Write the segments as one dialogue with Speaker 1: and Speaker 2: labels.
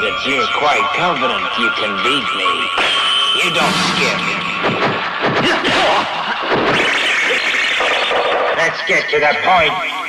Speaker 1: that you're quite confident you can beat me. You don't scare me. Let's get to the point.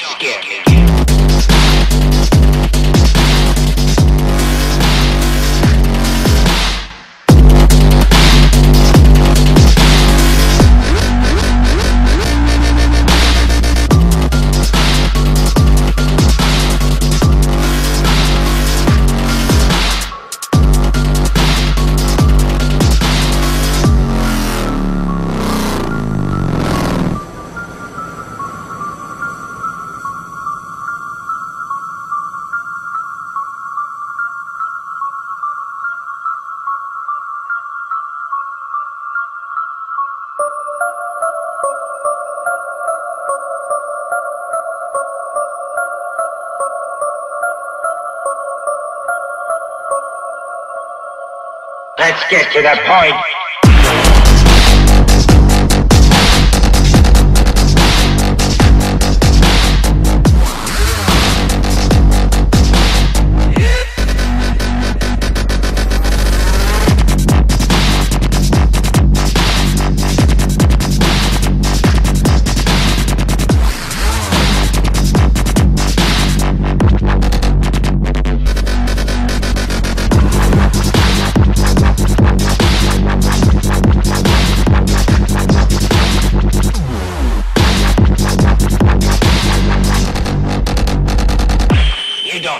Speaker 1: Don't scare me. Let's get to the point.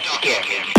Speaker 1: not scared.